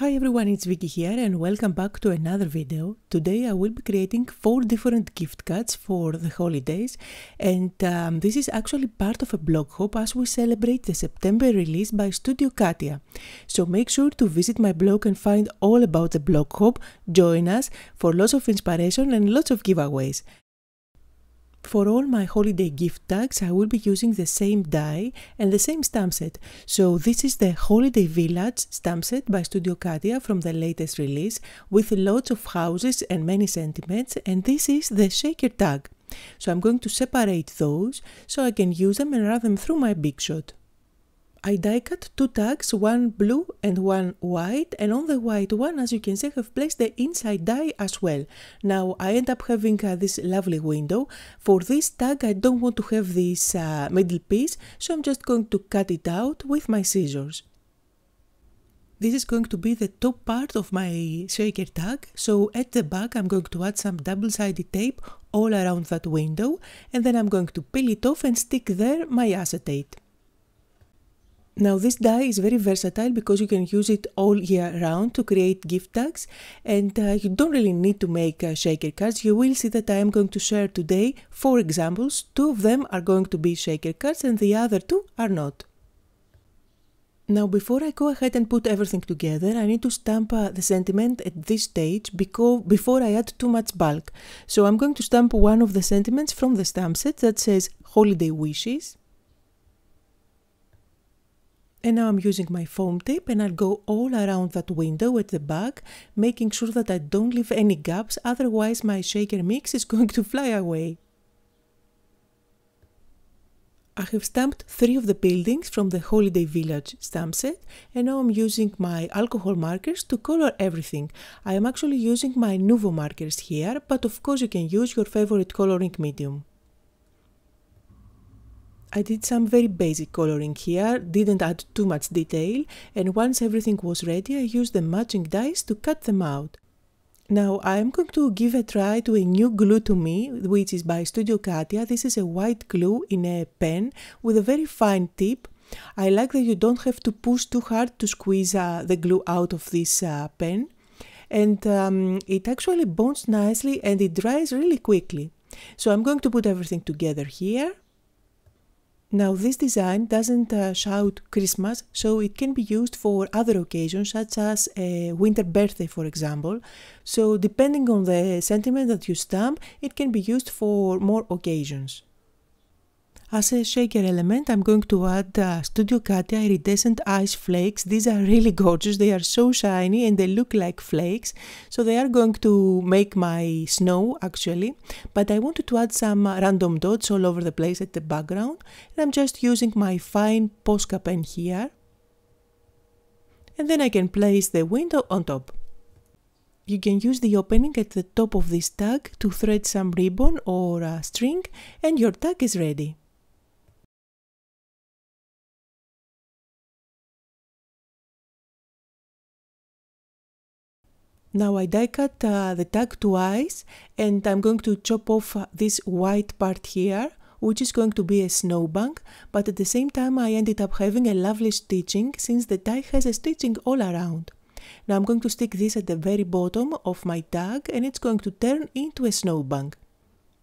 Hi everyone, it's Vicky here and welcome back to another video. Today I will be creating four different gift cards for the holidays and um, this is actually part of a blog hop as we celebrate the September release by Studio Katia. So make sure to visit my blog and find all about the blog hop, join us for lots of inspiration and lots of giveaways. For all my holiday gift tags, I will be using the same die and the same stamp set. So this is the Holiday Village stamp set by Studio Katia from the latest release with lots of houses and many sentiments and this is the shaker tag. So I'm going to separate those so I can use them and run them through my Big Shot. I die cut two tags, one blue and one white, and on the white one, as you can see, I have placed the inside die as well. Now I end up having uh, this lovely window. For this tag, I don't want to have this uh, middle piece, so I'm just going to cut it out with my scissors. This is going to be the top part of my shaker tag, so at the back I'm going to add some double-sided tape all around that window and then I'm going to peel it off and stick there my acetate. Now this die is very versatile because you can use it all year round to create gift tags and uh, you don't really need to make uh, shaker cards. You will see that I am going to share today four examples. Two of them are going to be shaker cards and the other two are not. Now before I go ahead and put everything together, I need to stamp uh, the sentiment at this stage because before I add too much bulk. So I'm going to stamp one of the sentiments from the stamp set that says Holiday Wishes. And now I'm using my foam tape and I'll go all around that window at the back, making sure that I don't leave any gaps, otherwise my shaker mix is going to fly away. I have stamped three of the buildings from the Holiday Village stamp set and now I'm using my alcohol markers to color everything. I am actually using my Nuvo markers here, but of course you can use your favorite coloring medium. I did some very basic coloring here, didn't add too much detail, and once everything was ready I used the matching dies to cut them out. Now I am going to give a try to a new glue to me, which is by Studio Katia. This is a white glue in a pen with a very fine tip. I like that you don't have to push too hard to squeeze uh, the glue out of this uh, pen. And um, it actually bonds nicely and it dries really quickly. So I'm going to put everything together here. Now this design doesn't uh, shout Christmas, so it can be used for other occasions such as a winter birthday for example. So depending on the sentiment that you stamp, it can be used for more occasions. As a shaker element, I'm going to add uh, Studio Katia iridescent ice flakes. These are really gorgeous. They are so shiny and they look like flakes. So they are going to make my snow actually. But I wanted to add some uh, random dots all over the place at the background. And I'm just using my fine Posca pen here. And then I can place the window on top. You can use the opening at the top of this tag to thread some ribbon or uh, string and your tag is ready. Now I die cut uh, the tag twice and I'm going to chop off this white part here which is going to be a snowbank but at the same time I ended up having a lovely stitching since the die has a stitching all around. Now I'm going to stick this at the very bottom of my tag and it's going to turn into a snowbank.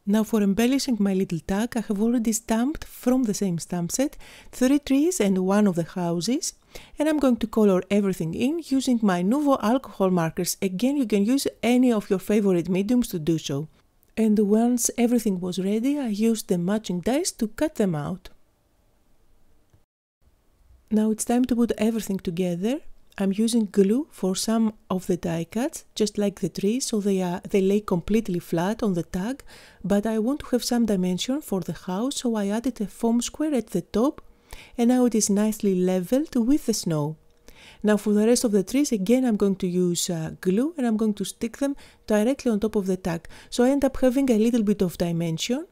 Now for embellishing my little tag, I have already stamped from the same stamp set three trees and one of the houses and I'm going to color everything in using my Nuvo alcohol markers. Again, you can use any of your favorite mediums to do so. And once everything was ready, I used the matching dies to cut them out. Now it's time to put everything together I'm using glue for some of the die cuts, just like the trees, so they, are, they lay completely flat on the tag, but I want to have some dimension for the house, so I added a foam square at the top, and now it is nicely leveled with the snow. Now for the rest of the trees, again I'm going to use uh, glue and I'm going to stick them directly on top of the tag. So I end up having a little bit of dimension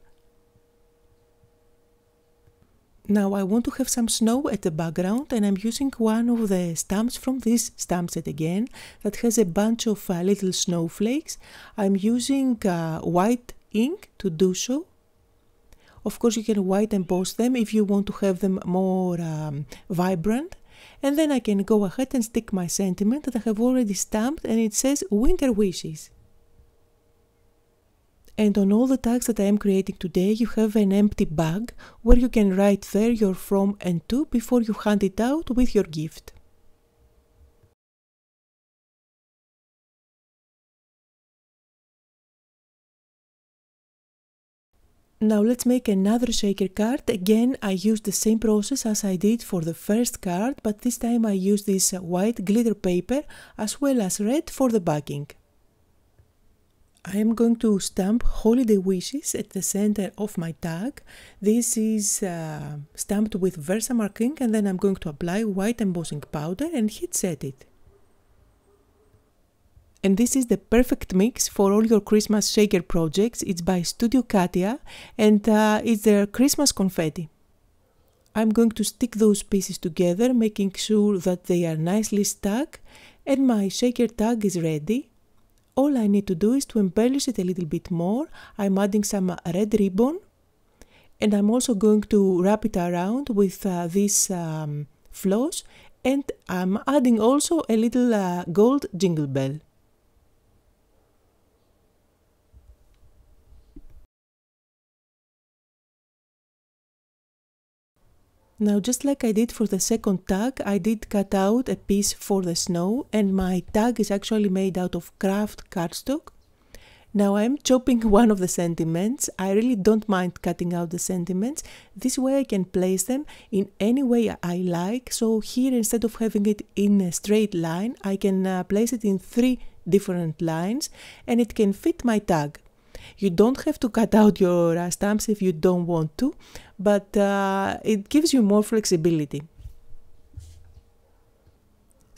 Now I want to have some snow at the background and I'm using one of the stamps from this stamp set again that has a bunch of uh, little snowflakes. I'm using uh, white ink to do so. Of course you can white emboss them if you want to have them more um, vibrant. and then I can go ahead and stick my sentiment that I have already stamped and it says Winter Wishes. And on all the tags that I am creating today, you have an empty bag where you can write there your from and to before you hand it out with your gift. Now let's make another shaker card. Again, I used the same process as I did for the first card, but this time I used this white glitter paper as well as red for the backing. I am going to stamp holiday wishes at the center of my tag. This is uh, stamped with Versamark ink and then I'm going to apply white embossing powder and heat set it. And this is the perfect mix for all your Christmas shaker projects. It's by Studio Katia and uh, it's their Christmas confetti. I'm going to stick those pieces together, making sure that they are nicely stuck and my shaker tag is ready all I need to do is to embellish it a little bit more. I'm adding some red ribbon and I'm also going to wrap it around with uh, this um, floss and I'm adding also a little uh, gold jingle bell. Now just like I did for the second tag, I did cut out a piece for the snow and my tag is actually made out of kraft cardstock. Now I'm chopping one of the sentiments. I really don't mind cutting out the sentiments. This way I can place them in any way I like. So here instead of having it in a straight line, I can uh, place it in three different lines and it can fit my tag. You don't have to cut out your uh, stamps if you don't want to, but uh, it gives you more flexibility.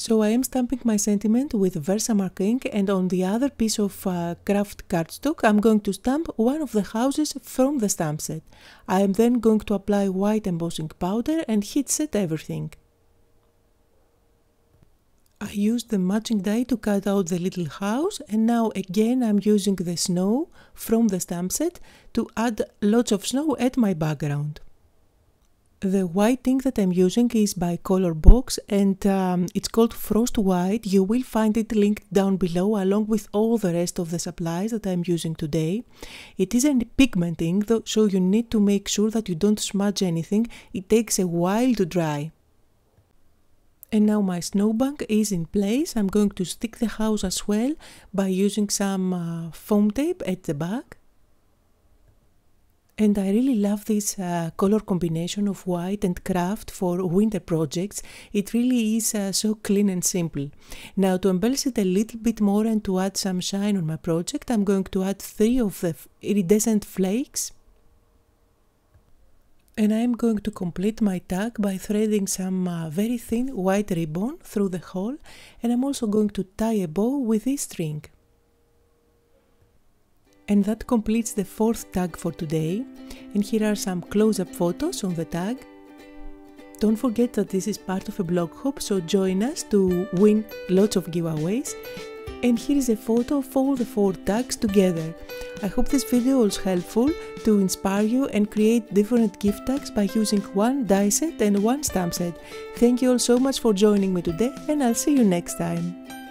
So I am stamping my sentiment with Versamark ink and on the other piece of uh, kraft cardstock I'm going to stamp one of the houses from the stamp set. I am then going to apply white embossing powder and heat set everything. I used the matching die to cut out the little house and now again I'm using the snow from the stamp set to add lots of snow at my background. The white ink that I'm using is by Colorbox and um, it's called Frost White. You will find it linked down below along with all the rest of the supplies that I'm using today. It is a pigment ink though, so you need to make sure that you don't smudge anything. It takes a while to dry. And now my snowbank is in place. I'm going to stick the house as well by using some uh, foam tape at the back. And I really love this uh, color combination of white and kraft for winter projects. It really is uh, so clean and simple. Now to embellish it a little bit more and to add some shine on my project, I'm going to add three of the iridescent flakes and I'm going to complete my tag by threading some uh, very thin white ribbon through the hole and I'm also going to tie a bow with this string. And that completes the fourth tag for today and here are some close-up photos on the tag. Don't forget that this is part of a blog hop so join us to win lots of giveaways and here is a photo of all the four tags together. I hope this video was helpful to inspire you and create different gift tags by using one die set and one stamp set. Thank you all so much for joining me today and I'll see you next time.